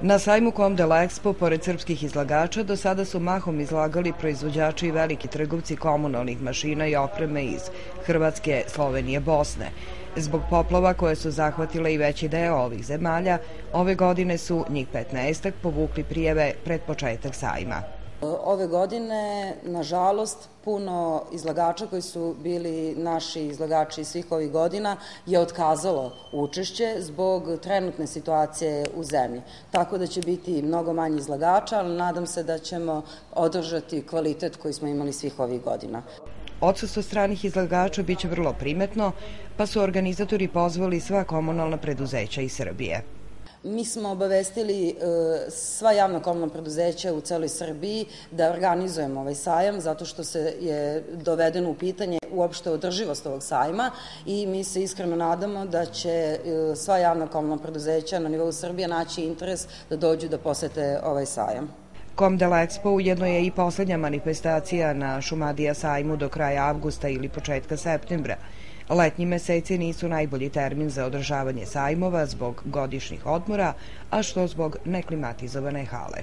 Na sajmu Comdela Expo, pored srpskih izlagača, do sada su mahom izlagali proizvođači i veliki trgovci komunalnih mašina i opreme iz Hrvatske, Slovenije, Bosne. Zbog poplova koje su zahvatile i veći deo ovih zemalja, ove godine su njih 15 povukli prijeve pred početak sajma. Ove godine, nažalost, puno izlagača koji su bili naši izlagači svih ovih godina je otkazalo učešće zbog trenutne situacije u zemlji. Tako da će biti mnogo manje izlagača, ali nadam se da ćemo održati kvalitet koji smo imali svih ovih godina. Odsustvo stranih izlagača biće vrlo primetno, pa su organizatori pozvali sva komunalna preduzeća iz Srbije. Mi smo obavestili e, sva javna komunalna preduzeća u celoj Srbiji da organizujemo ovaj sajam zato što se je dovedeno u pitanje uopšte održivost ovog sajma i mi se iskreno nadamo da će e, sva javna komunalna preduzeća na nivou Srbije naći interes da dođu da posete ovaj sajam. Comdela Expo ujedno je i poslednja manifestacija na Šumadija sajmu do kraja avgusta ili početka septembra. Letnji meseci nisu najbolji termin za održavanje sajmova zbog godišnjih odmora, a što zbog neklimatizovane hale.